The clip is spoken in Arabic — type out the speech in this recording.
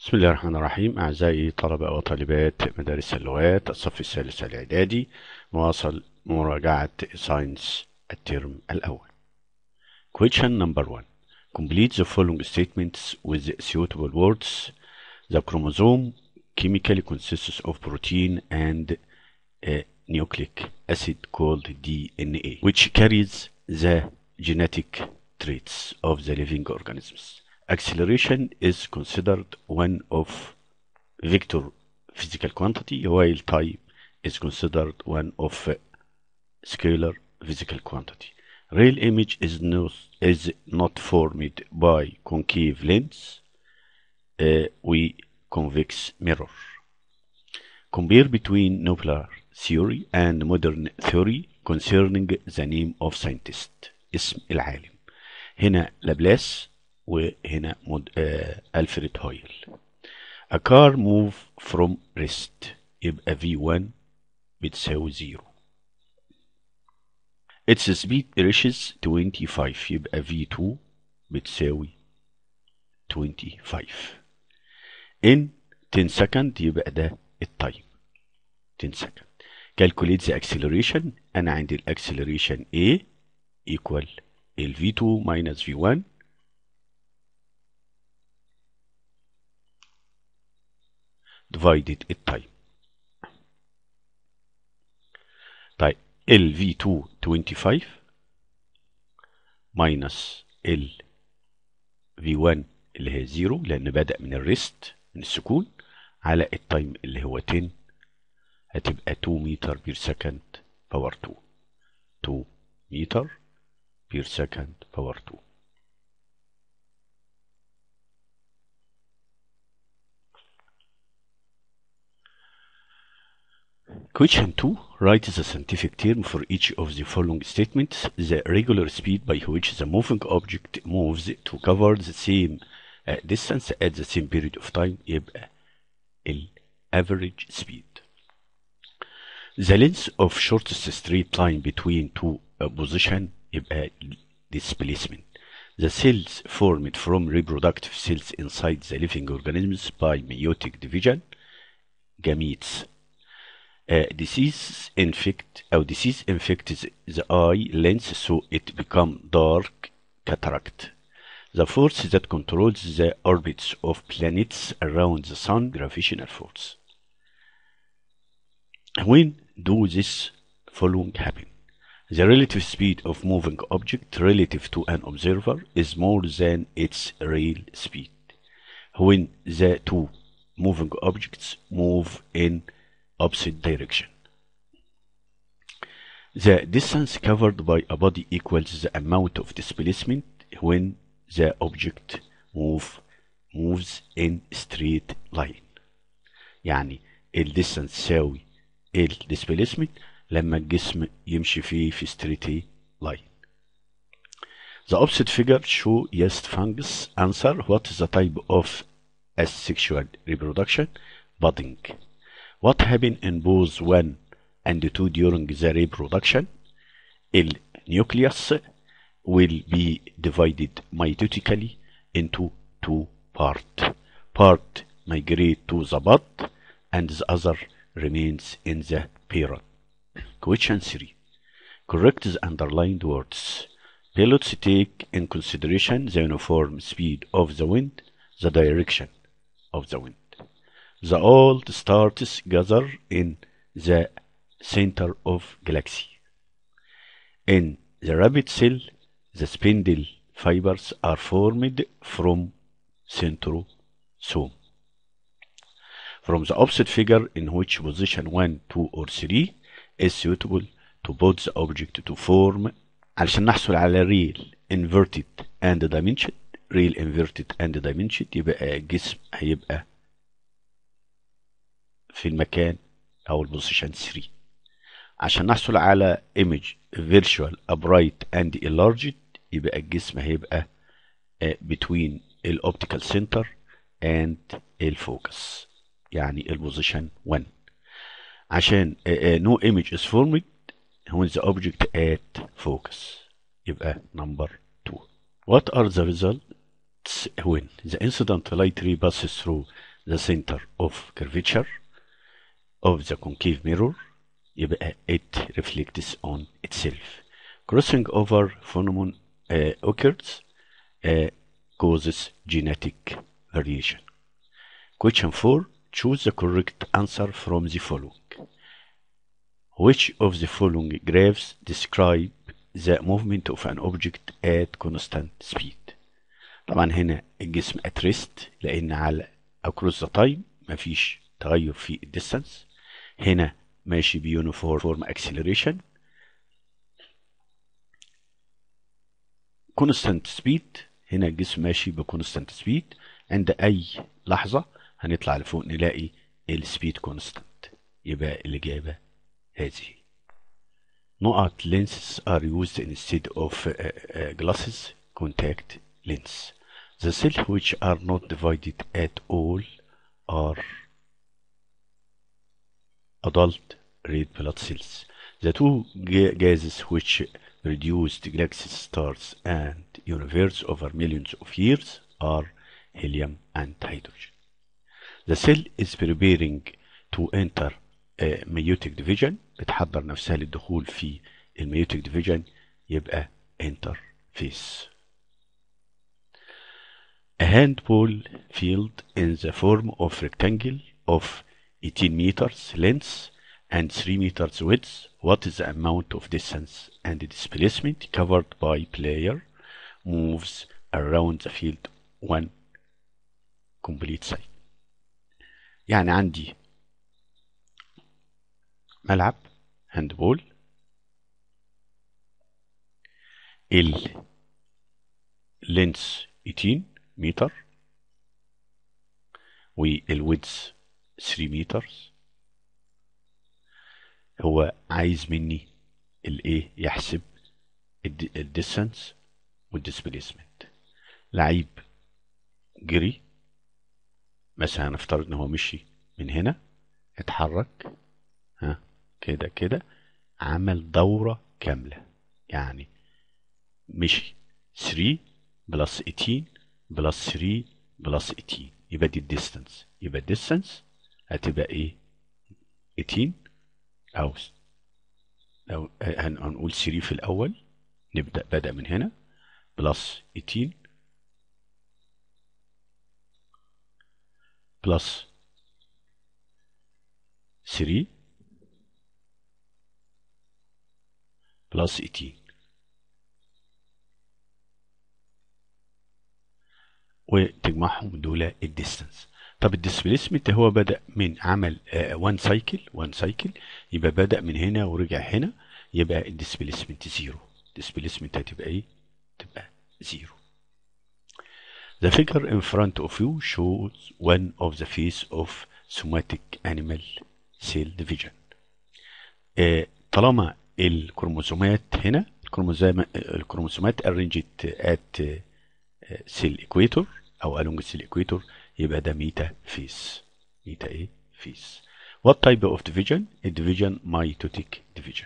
بسم الله الرحمن الرحيم أعزائي طلبة وطالبات مدارس اللغات الصف الثالث الإعدادي نواصل مراجعة ساينس الترم الأول Question number one Complete the following statements with suitable words The chromosome chemically consists of protein and a nucleic acid called DNA which carries the genetic traits of the living organisms acceleration is considered one of vector physical quantity while time is considered one of scalar physical quantity. Real image is not, is not formed by concave lens, uh, we convex mirror. Compare between nuclear theory and modern theory concerning the name of scientist اسم العالم هنا لابلاس وهنا مد... آه ألفريد هويل A car move from rest يبقى V1 بتساوي 0 Its speed reaches 25 يبقى V2 بتساوي 25 In 10 second يبقى ده ال time 10 second Calculate the acceleration أنا عندي ال acceleration A equal ال V2 minus V1 divided ال time طيب ال V2 25 minus ال V1 اللي هي 0 لأن بدأ من ال rest من السكون على ال time اللي هو 10 هتبقى 2 متر بير سكند باور 2 2 متر بير سكند باور 2 Question 2. Write the scientific term for each of the following statements. The regular speed by which the moving object moves to cover the same uh, distance at the same period of time يبقى ال average speed. The length of shortest straight line between two uh, position يبقى displacement. The cells formed from reproductive cells inside the living organisms by meiotic division gametes uh, disease infect أو disease infects the eye lens so it become dark cataract. The force that controls the orbits of planets around the sun gravitational force. When do this following happen? The relative speed of moving object relative to an observer is more than its real speed. When the two moving objects move in opposite direction. The distance covered by a body equals the amount of displacement when the object move moves in straight line. يعني ال distance تساوي ال displacement لما الجسم يمشي فيه في straight line. The opposite figure show yeast fungus answer what is the type of asexual reproduction budding. What happen in both 1 and 2 during the reproduction? The nucleus will be divided mitotically into two parts. Part migrate to the bud and the other remains in the parent. Question 3. Correct the underlined words. Pilots take in consideration the uniform speed of the wind, the direction of the wind. The old stars gather in the center of galaxy. In the rabbit cell, the spindle fibers are formed from centrosome. From the opposite figure in which position 1, 2 or 3 is suitable to put the object to form علشان نحصل على real inverted and dimension real inverted and dimension يبقى الجسم هيبقى في المكان أو البوزيشن 3 عشان نحصل على image virtual upright and enlarged يبقى الجسم هيبقى between الاوبتيكال سنتر and الفوكس يعني البوزيشن 1 عشان no image is formed when the object at focus يبقى number 2 what are the results when the incident light ray passes through the center of curvature of the concave mirror يبقى it reflects on itself crossing over phenomenon uh, occurs uh, causes genetic variation question 4 choose the correct answer from the following which of the following graphs describe the movement of an object at constant speed طبعا هنا الجسم at rest لان على across the time مفيش تغير في الديستانس هنا ماشي ب uniform acceleration constant speed هنا الجسم ماشي ب constant speed عند أي لحظة هنطلع لفوق نلاقي ال speed constant يبقى الإجابة هذه. نقط lenses are used instead of جلاسز كونتاكت لينس The cells which are not divided at all are adult red blood cells the two ga- gases which produced galaxy stars and universe over millions of years are helium and hydrogen the cell is preparing to enter uh, meiotic division بتحضر نفسها للدخول في الميوتيك division يبقى interface a handball field in the form of rectangle of 18 meters length and 3 meters width what is the amount of distance and displacement covered by player moves around the field one complete cycle يعني عندي ملعب handball ال length 18 متر وال width 3 متر هو عايز مني الايه؟ يحسب ال distance وال displacement لعيب جري مثلا هنفترض إن هو مشي من هنا اتحرك ها كده كده عمل دورة كاملة. يعني مشي 3 plus 18 plus 3 plus 18 يبقى دي ال distance يبقى ال distance هتبقى إيه 18 أو لو هنقول 3 في الأول. نبدأ بدأ من هنا. plus 18 plus 3 plus 18 وتجمعهم دول ال distance طب ال displacement هو بدأ من عمل 1 cycle 1 cycle يبقى بدأ من هنا ورجع هنا يبقى ال displacement zero ال displacement هتبقى إيه؟ تبقى zero The figure in front of you shows one of the phase of somatic animal cell division. آه طالما الكروموسومات هنا الكروموسومات arranged at cell equator أو along cell equator يبقى ده ميتا فيس ميتا ايه فيس what type of division a division mitotic division